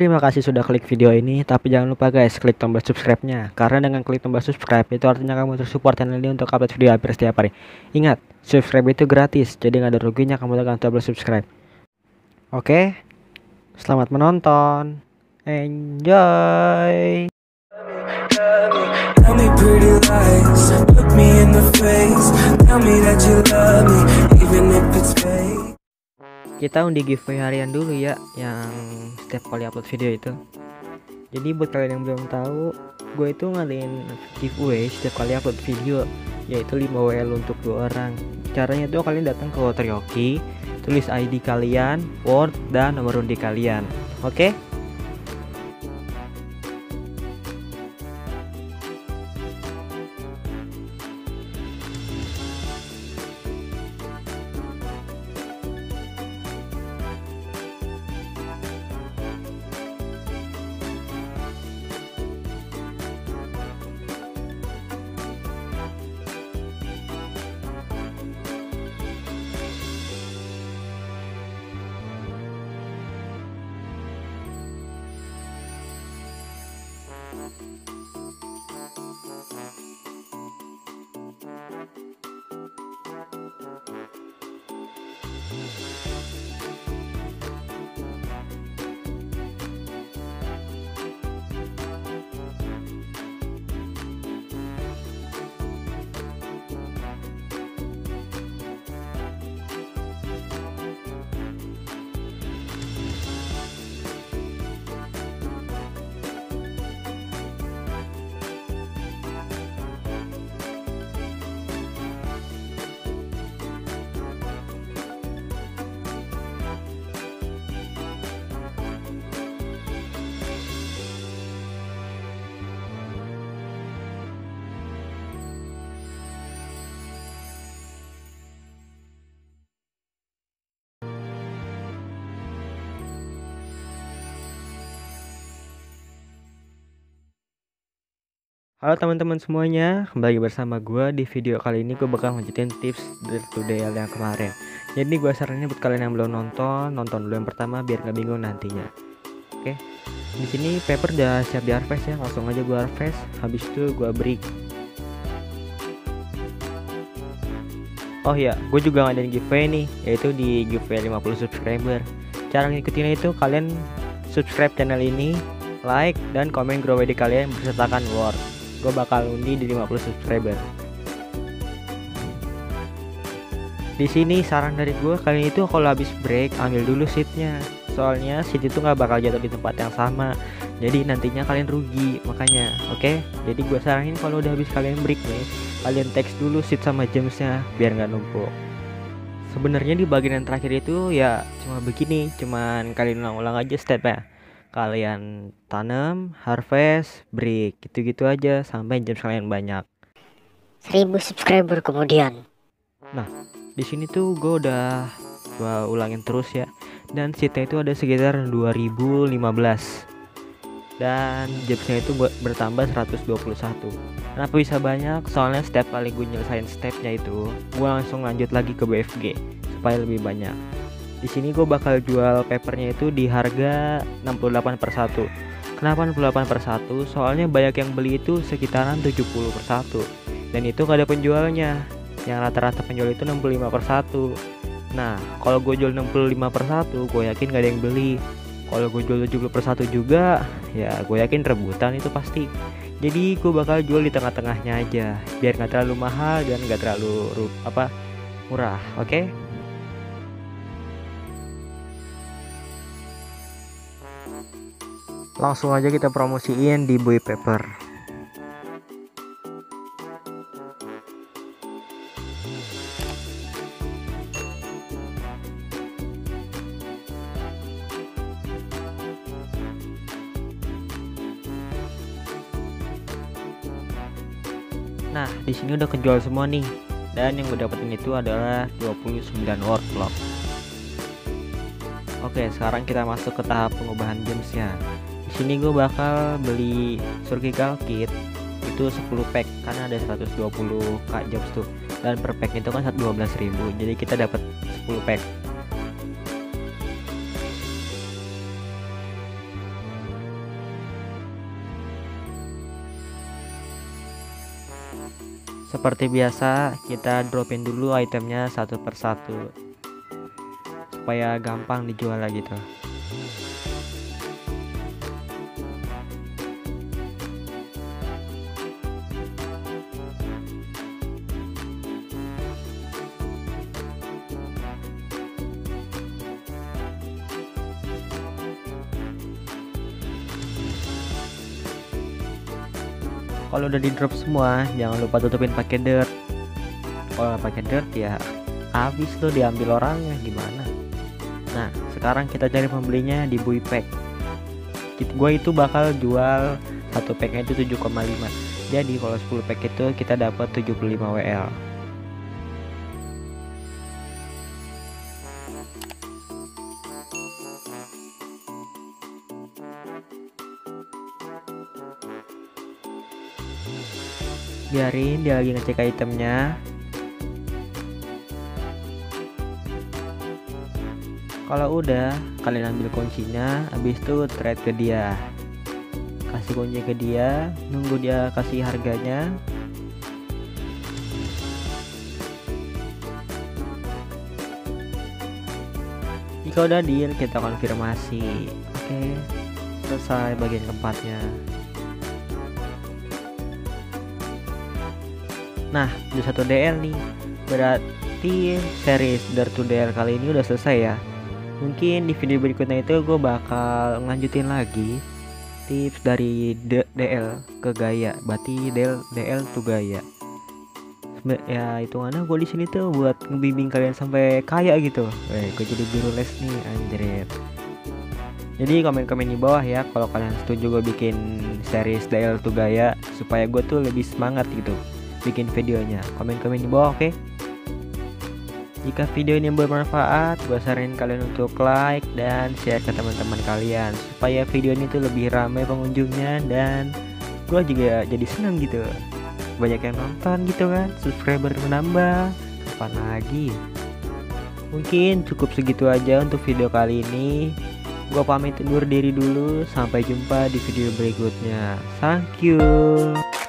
Terima kasih sudah klik video ini, tapi jangan lupa guys klik tombol subscribe-nya. Karena dengan klik tombol subscribe itu artinya kamu terus support channel ini untuk upload video hampir setiap hari. Ingat, subscribe itu gratis, jadi nggak ada ruginya kamu tekan tombol subscribe. Oke, selamat menonton, enjoy. Tell me that you love me, even if it's fake. Kita undi giveaway harian dulu ya, yang setiap kali upload video itu. Jadi buat kalian yang belum tahu, gue itu ngadain giveaway setiap kali upload video, yaitu 5 WL untuk dua orang. Caranya itu kalian datang ke Wateryoki, tulis ID kalian, word, dan nomor undi kalian. Oke? Mm-hmm. Halo teman-teman semuanya, kembali bersama gue di video kali ini gue bakal lanjutin tips dari tutorial yang kemarin. Jadi gue saranin buat kalian yang belum nonton, nonton dulu yang pertama biar nggak bingung nantinya. Oke, di sini paper udah siap di harvest ya, langsung aja gue harvest. Habis itu gue break. Oh ya, gue juga ngadain giveaway nih, yaitu di giveaway 50 subscriber. Cara ngikutinnya itu kalian subscribe channel ini, like dan komen grow kalian bersertakan word gue bakal undi di 50 subscriber. Di sini saran dari gue kalian itu kalau habis break ambil dulu seatnya. Soalnya seat itu nggak bakal jatuh di tempat yang sama. Jadi nantinya kalian rugi makanya oke? Okay? jadi gue saranin kalau udah habis kalian break nih kalian teks dulu seat sama jamsnya biar nggak numpuk. Sebenarnya di bagian yang terakhir itu ya cuma begini cuman kalian ulang-ulang aja stepnya kalian tanam, harvest, break, gitu-gitu aja sampai jam kalian banyak. 1000 subscriber kemudian. Nah, di sini tuh gue udah gua ulangin terus ya. Dan sita itu ada sekitar 2015. Dan jobsnya itu bertambah 121. Kenapa bisa banyak? Soalnya setiap kali gue nyelesain stepnya itu, gue langsung lanjut lagi ke BFG supaya lebih banyak di sini gue bakal jual papernya itu di harga 68 per 1 kenapa 68 per 1 soalnya banyak yang beli itu sekitaran 70 per 1 dan itu gak ada penjualnya. Yang rata-rata penjual itu 65 per 1 nah kalau gue jual 65 per 1 gue yakin gak ada yang beli. Kalau gue jual 70 per 1 juga ya gue yakin rebutan itu pasti. Jadi gue bakal jual di tengah-tengahnya aja biar gak terlalu mahal dan gak terlalu apa murah oke? okay? Langsung aja kita promosiin di Boy Paper Nah, di sini udah kejual semua nih. Dan yang gue dapetin itu adalah 29 word clock. Oke, sekarang kita masuk ke tahap pengubahan jamsnya sini gue bakal beli surgical kit. Itu 10 pack karena ada 120k jobs tuh. Dan per pack itu kan 12.000 jadi kita dapat 10 pack. Seperti biasa, kita dropin dulu itemnya satu persatu supaya gampang dijual lagi tuh. Kalau udah di drop semua jangan lupa tutupin pakai dirt. Kalau pakai dirt ya habis tuh diambil orangnya gimana? Nah sekarang kita cari pembelinya di Bui Pack. Gue itu bakal jual satu packnya itu 7,5 jadi kalau 10 pack itu kita dapat 75 WL biarin dia lagi ngecek itemnya. Kalau udah kalian ambil kuncinya habis itu trade ke dia. Kasih kunci ke dia nunggu dia kasih harganya. Jika udah deal kita konfirmasi. Oke selesai bagian keempatnya Nah, di satu DL nih. Berarti series Dare to DL kali ini udah selesai ya. Mungkin di video berikutnya itu gue bakal ngelanjutin lagi tips dari D DL ke gaya. Berarti DL DL to gaya. Ya hitungannya gue di sini tuh buat ngebimbing kalian sampai kaya gitu. Eh, gue jadi guru les nih anjir. Jadi komen-komen di bawah ya kalau kalian setuju gue bikin series DL to gaya supaya gue tuh lebih semangat gitu bikin videonya. Komen-komen di bawah oke? Okay? jika video ini bermanfaat gue saranin kalian untuk like dan share ke teman-teman kalian. Supaya video ini tuh lebih ramai pengunjungnya dan gue juga jadi seneng gitu. Banyak yang nonton gitu kan? Subscriber menambah. Kapan lagi? Mungkin cukup segitu aja untuk video kali ini. Gue pamit undur diri dulu. Sampai jumpa di video berikutnya. Thank you